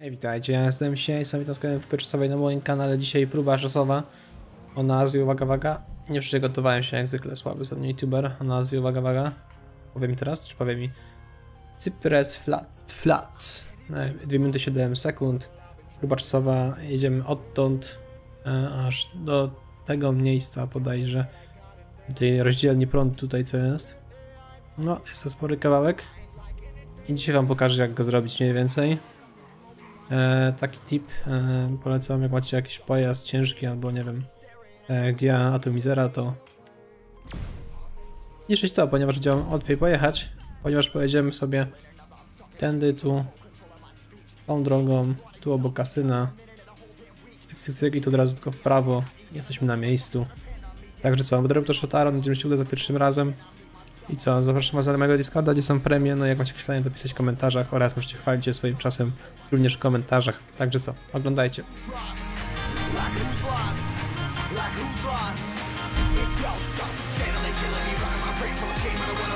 Hej, witajcie, ja jestem sam witam z kolejnej próby czasowej na moim kanale. Dzisiaj próba czasowa o nazwie, uwaga, uwaga. Nie przygotowałem się jak zwykle, słaby sobie youtuber o nazwie, uwaga, uwaga. Powie mi teraz, czy powie mi Cypress Flat, Flats. 2 minuty 7 sekund. Próba czasowa, jedziemy odtąd e, aż do tego miejsca podajże. Tej rozdzielni prądu tutaj co jest. No, jest to spory kawałek. I dzisiaj wam pokażę jak go zrobić mniej więcej. E, taki tip e, polecam, jak macie jakiś pojazd ciężki albo nie wiem, e, GIA Atomizera, to niszczyć to, ponieważ chciałem łatwiej pojechać, ponieważ pojedziemy sobie tędy, tu, tą drogą, tu obok kasyna, cyk, cyk, cyk i tu od razu tylko w prawo, jesteśmy na miejscu. Także co, będę robił to shotaro, będziemy się udać za pierwszym razem. I co, zapraszam was na mojego Discorda, gdzie są premie, no jak macie jakieś pytania, to pisać w komentarzach oraz możecie chwalić się swoim czasem również w komentarzach. Także co, oglądajcie. Like who's lost? It's steadily killing me, running my brain full of shame.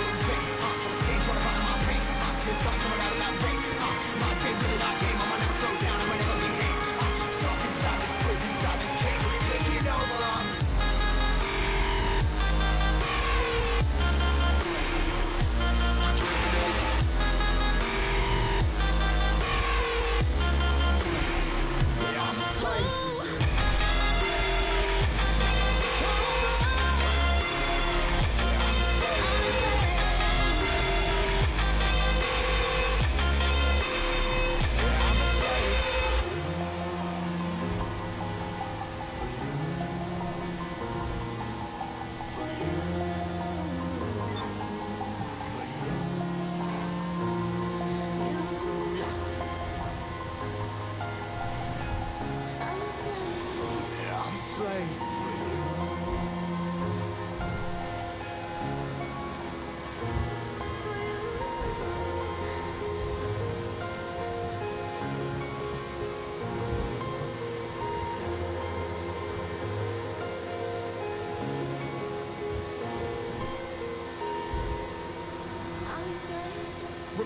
Slave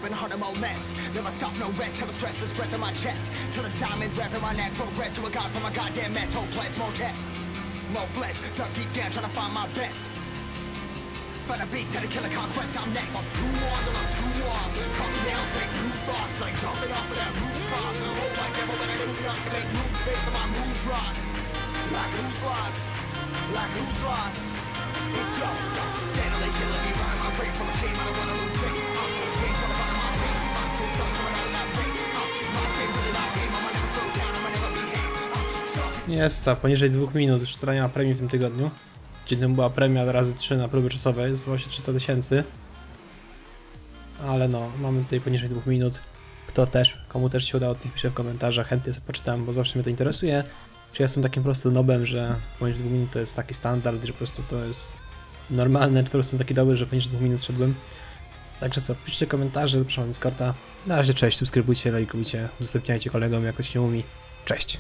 Ripping hard and more less. Never stop, no rest. Till the stress is breath in my chest. Till it's diamonds wrapping my neck. Progress to a god from a goddamn mess. Hopeless, more tests. More blessed. Dug deep down, trying to find my best. Find a beast, had to kill conquest. I'm next. I'm too on till I'm too off. Come down, make new thoughts. Like jumping off of that rooftop. Hold my devil, but I do not to make moves based on my mood drops. Like who's lost? Like who's lost? It's yours. Steadily killing me, brain full of shame. I don't wanna lose it. I'm of stage, Jest poniżej dwóch minut, już która nie ma premii w tym tygodniu. Dziennym była premia razy 3 na próby czasowe, jest właśnie 300 tysięcy. Ale no, mamy tutaj poniżej dwóch minut. Kto też, komu też się udało, niech pisze w komentarzach, chętnie sobie poczytam, bo zawsze mnie to interesuje. Czy jestem takim po prostu nobem, że poniżej dwóch minut to jest taki standard, że po prostu to jest normalne, czy to jestem taki dobry, że poniżej dwóch minut szedłem. Także co, piszcie komentarze, zapraszam na Discorda. Na razie cześć, subskrybujcie, lajkujcie, udostępniajcie kolegom, jak to się umie. Cześć!